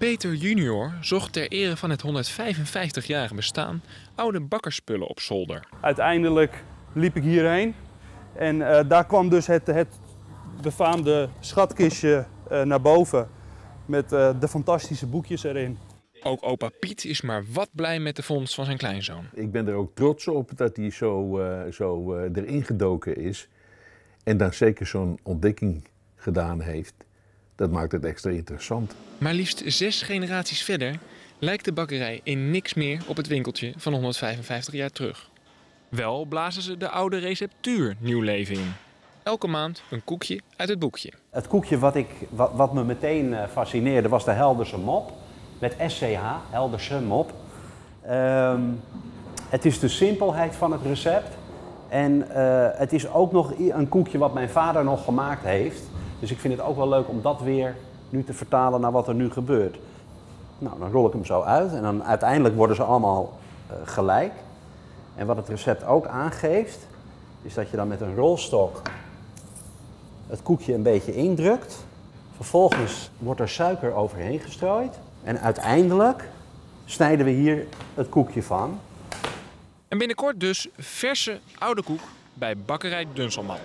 Peter junior zocht ter ere van het 155-jarige bestaan oude bakkerspullen op zolder. Uiteindelijk liep ik hierheen en eh, daar kwam dus het, het befaamde schatkistje eh, naar boven met eh, de fantastische boekjes erin. Ook opa Piet is maar wat blij met de vondst van zijn kleinzoon. Ik ben er ook trots op dat hij zo, eh, zo eh, erin gedoken is. En dan zeker zo'n ontdekking gedaan heeft. Dat maakt het extra interessant. Maar liefst zes generaties verder lijkt de bakkerij in niks meer op het winkeltje van 155 jaar terug. Wel blazen ze de oude receptuur nieuw leven in. Elke maand een koekje uit het boekje. Het koekje wat, ik, wat, wat me meteen eh, fascineerde was de Helderse mop. Met SCH, Helderse mop. Ehm, het is de simpelheid van het recept. En eh, het is ook nog een koekje wat mijn vader nog gemaakt heeft. Dus ik vind het ook wel leuk om dat weer nu te vertalen naar wat er nu gebeurt. Nou, dan rol ik hem zo uit en dan uiteindelijk worden ze allemaal eh, gelijk. En wat het recept ook aangeeft, is dat je dan met een rolstok het koekje een beetje indrukt. Vervolgens wordt er suiker overheen gestrooid. En uiteindelijk snijden we hier het koekje van. En binnenkort dus verse oude koek bij bakkerij Dunselman.